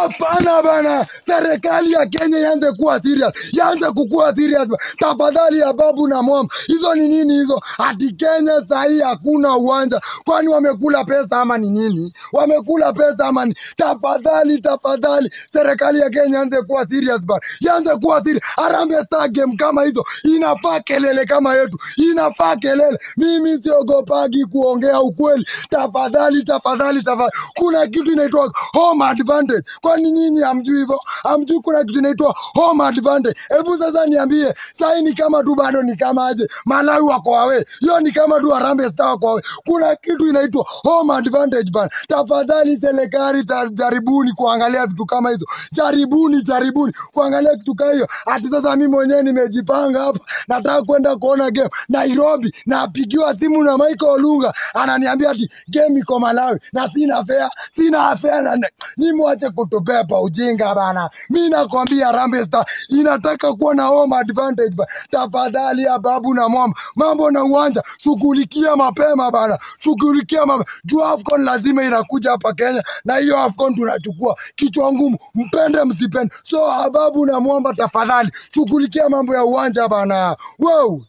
Hapana bana, serikali ya Kenya ianze kuwa serious, ianze kukuwa serious tafadhali. Ya babu na mom, hizo ni nini hizo? Ati Kenya sahii hakuna uwanja, kwani wamekula pesa ama ni nini? Wamekula pesa ama ni? Tafadhali, tafadhali, serikali ya Kenya ianze kuwa serious bana, ianze kuwa serious. Harambee Star game kama hizo inafaa kelele kama yetu, inafaa kelele. Mimi siogopagi kuongea ukweli. Tafadhali, tafadhali, tafadhali, kuna kitu inaitwa home advantage. Kwani nyinyi hamjui hivyo? Hamjui kuna kitu inaitwa home advantage? Hebu sasa niambie, sai ni kama tu bado ni kama aje Malawi wako wawe, hiyo ni kama tu Harambee Star wako wawe. Kuna kitu inaitwa home advantage bana. Tafadhali serikali, jaribuni kuangalia vitu kama hizo, jaribuni, jaribuni kuangalia kitu kama hiyo. Hata sasa mimi mwenyewe nimejipanga hapa, nataka kwenda kuona game Nairobi, napigiwa simu na Michael Olunga ananiambia ati game iko Malawi na sina fare, sina fare na na- mwache mwache kutupepa ujinga bana. Mi nakwambia Harambee Star inataka kuwa na home advantage ba. Tafadhali ya babu na mama, mambo na uwanja shughulikia mapema bana, shughulikia mapema juu AFCON lazima inakuja hapa Kenya, na hiyo AFCON tunachukua kichwa ngumu, mpende msipende. So ababu na mwamba, tafadhali shughulikia mambo ya uwanja bana. Wow.